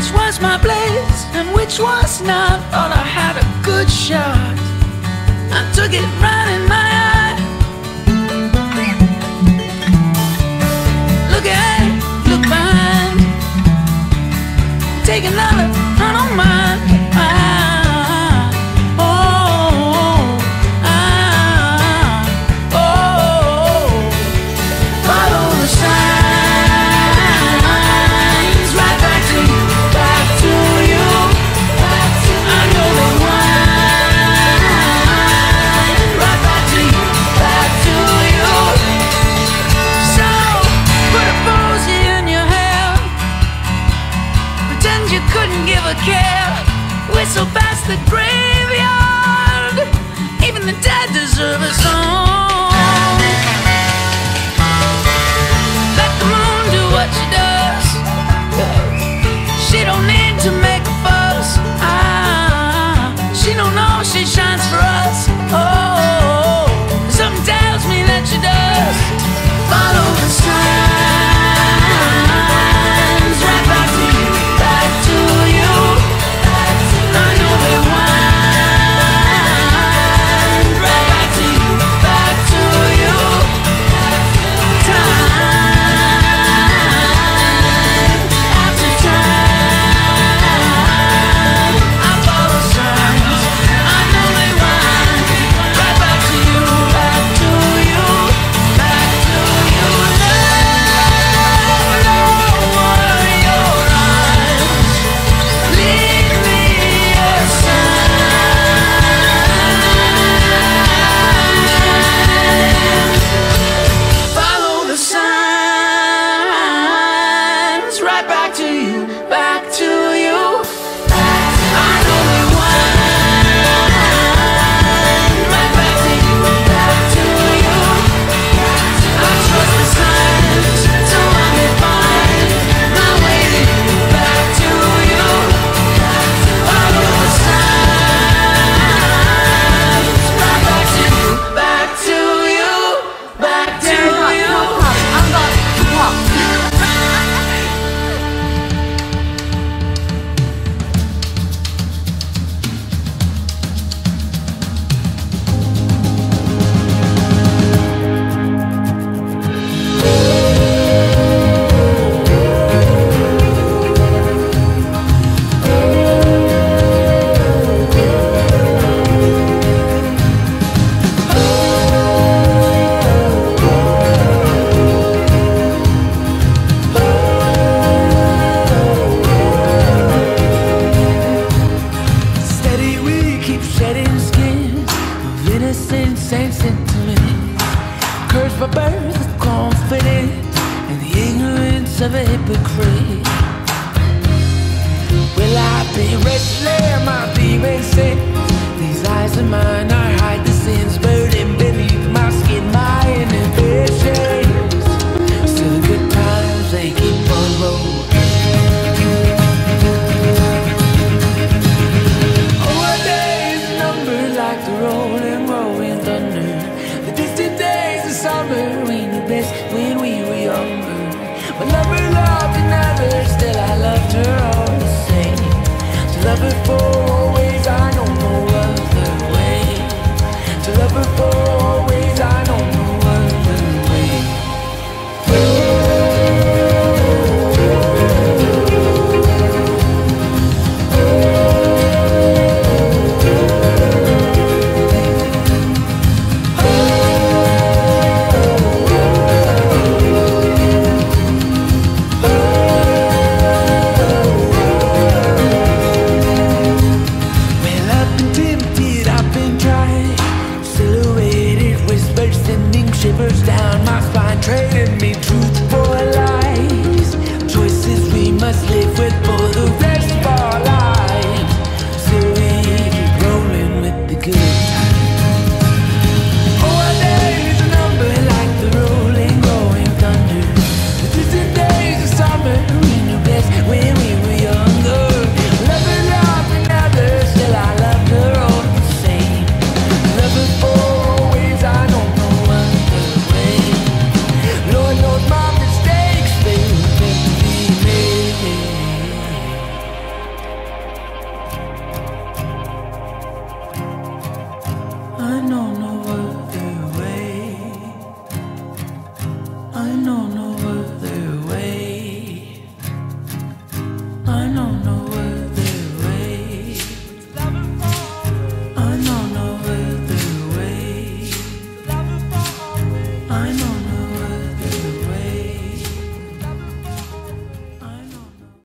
Which was my place and which was not? Thought I had a good shot. I took it right dead deserve a song. deserve the confidence and the ignorance of a hypocrite. Will I be restless? Am I be basic? These eyes of mine I know.